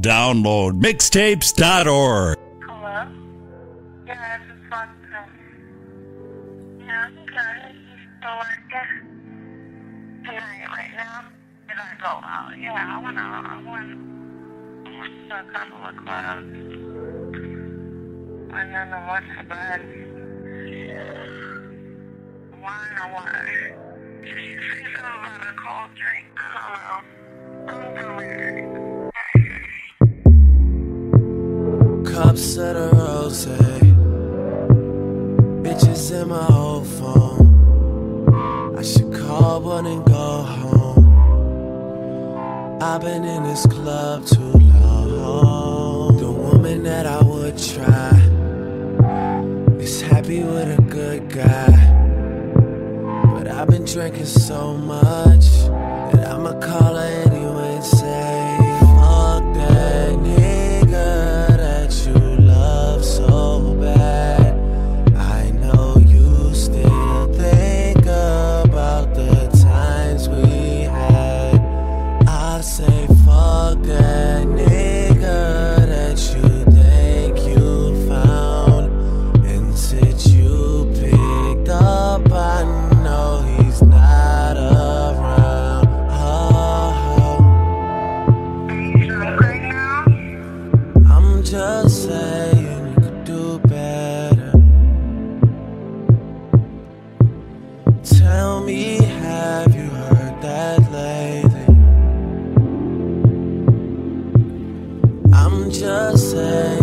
Download mixtapes.org. Hello? Yeah, this is Watson. Yeah, okay. You still working? Tonight, right now? Did I go out? Yeah, I went out. I went, I to a couple of clubs. And then I went to bed. Wine or you say something about a cold drink? I don't know. I'm tired. Of the Rosé, bitches in my old phone. I should call one and go home. I've been in this club too long. The woman that I would try is happy with a good guy. But I've been drinking so much just saying you could do better. Tell me, have you heard that lately? I'm just saying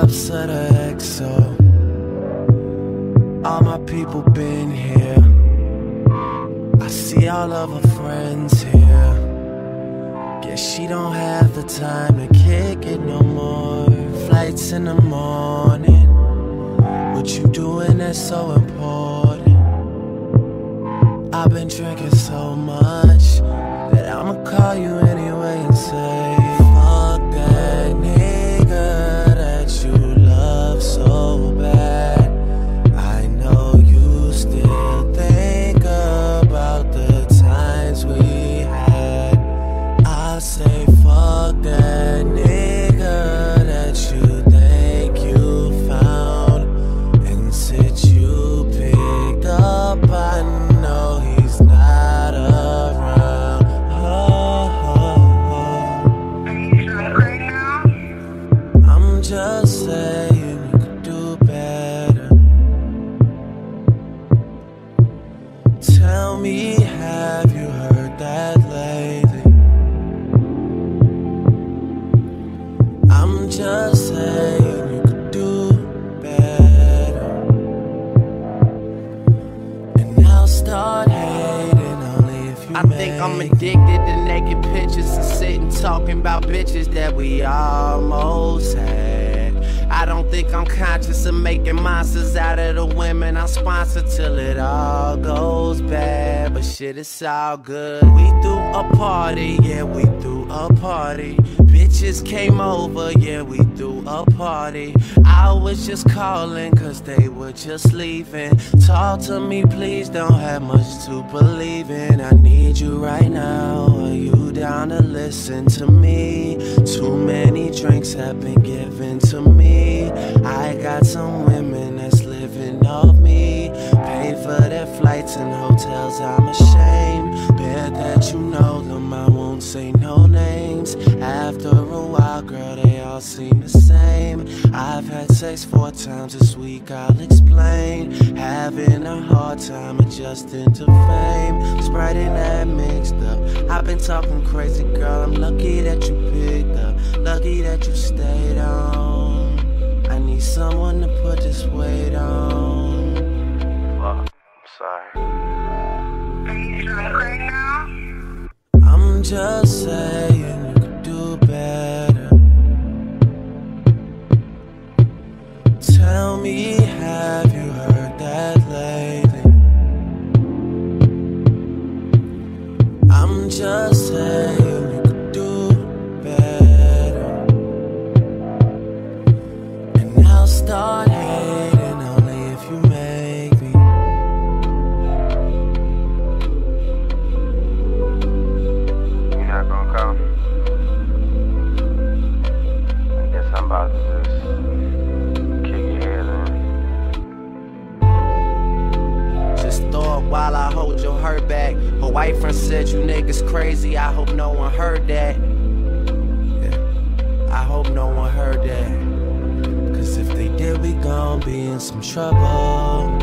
cups of the XO. All my people been here. I see all of her friends here. Guess she don't have the time to kick it no more. Flights in the morning. What you doing that's so important? I've been drinking so much that nigga I think I'm addicted to naked pictures and sitting talking about bitches that we almost had. I don't think I'm conscious of making monsters out of the women I sponsor till it all goes bad. But shit, it's all good. We threw a party, yeah, we threw a party. Bitches came over, yeah, we threw a party. I was just calling cause they were just leaving. Talk to me, please, don't have much to believe in. I need you right now. Are you down to listen to me? Too many drinks have been given to me. I got some women that's living off me. Pay for their flights and hotels, I'm ashamed. Bet that you know them, I won't say no names. After a while, girl, they all seem the same. I've had sex four times this week, I'll explain. Having a hard time adjusting to fame. Sprite and that mixed up. I've been talking crazy, girl. I'm lucky that you picked up. Lucky that you stayed on. I need someone to put this weight on. Fuck, I'm sorry. Are you drunk right now? I'm just saying Tell me, have you heard that lately? I'm just saying you could do better. And I'll start hating only if you make me. You're not gonna come. I guess I'm about to niggas crazy, I hope no one heard that. Yeah, I hope no one heard that. Cause if they did, we gon' be in some trouble.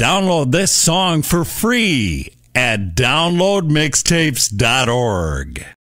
Download this song for free at downloadmixtapes.org.